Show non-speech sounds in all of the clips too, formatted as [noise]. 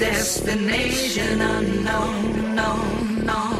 Destination unknown, known, known,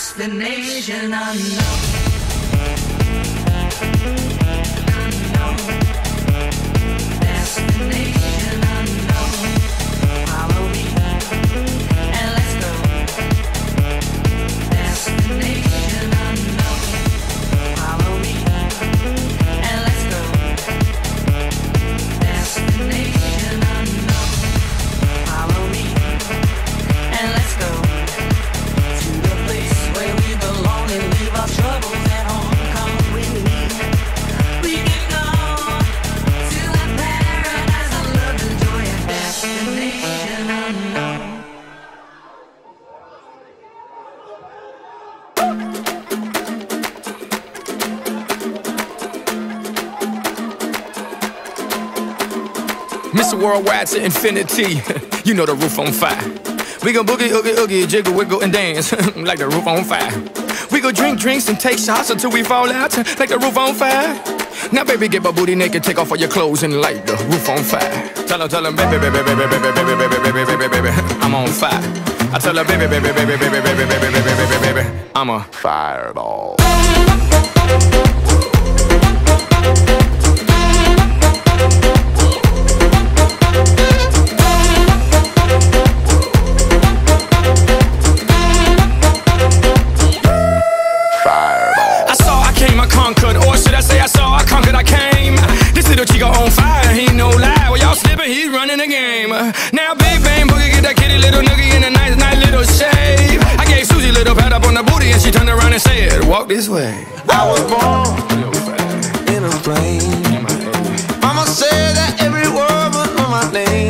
destination unknown. Worldwide to infinity. you know the roof on fire. We gon' boogie, oogie, oogie, jiggle, wiggle, and dance like the roof on fire. We go drink drinks and take shots until we fall out like the roof on fire. Now, baby, get my booty naked, take off all your clothes and light the roof on fire. Tell her, tell her, baby, baby, baby, baby, baby, baby, baby, baby, baby, baby, I'm on fire. I tell her, baby, baby, baby, baby, baby, baby, baby, baby, baby, baby, I'm a fireball. I conquered, or should I say I saw, I conquered, I came. This little chico on fire, he no lie. Well, y'all slipping, he's running the game. Now, big bang boogie, get that kitty little noogie in a nice, nice little shave. I gave Susie a little pat up on the booty, and she turned around and said, Walk this way. I was born in a plane. Mama said that every word was on my name.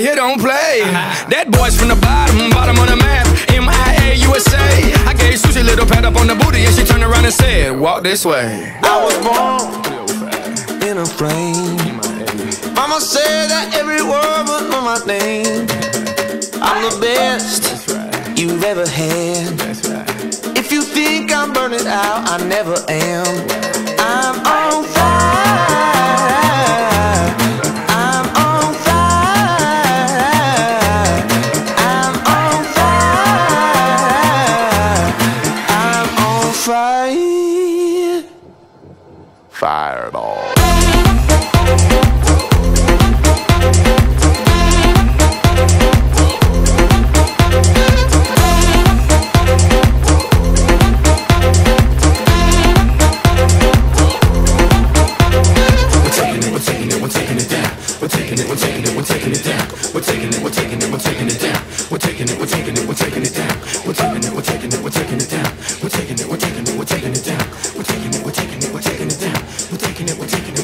here don't play. [laughs] That boy's from the bottom, bottom on the map. MIA USA. I gave Susie a little pat up on the booty and she turned around and said, Walk this way. I was born in a frame. Mama said that every word was my name. I'm the best you've ever had. If you think I'm burning out, I never am. down. We're taking it, we're taking it, we're taking it down. We're taking it, we're taking it, we're taking it down. We're taking it, we're taking it, we're taking it down. We're taking it, we're taking it, we're taking it down. We're taking it, we're taking it, we're taking it down. We're taking it, we're taking it, we're taking it down. We're taking it, we're taking it.